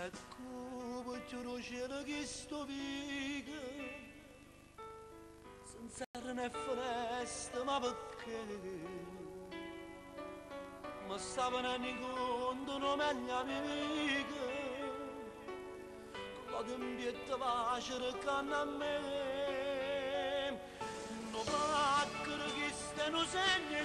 Ecco per cielo che sto viga Senza né foresta ma perché Ma stava in conto non meglio amica Con la tempietta pace canna a me Non paccare che stanno segni e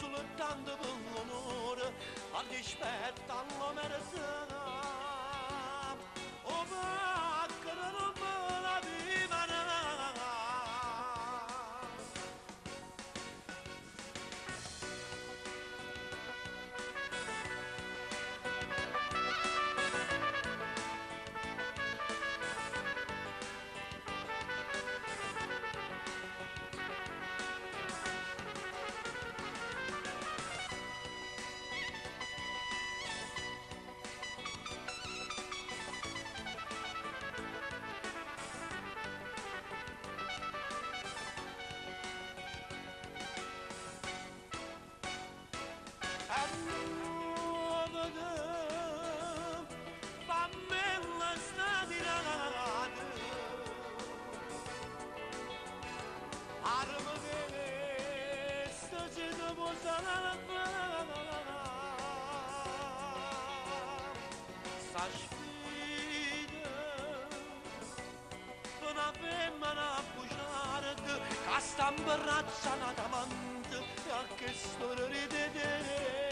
soltanto per l'onore Al rispetto alla merzana Sta imbarrazzata davanti a che storia ridete capire da vita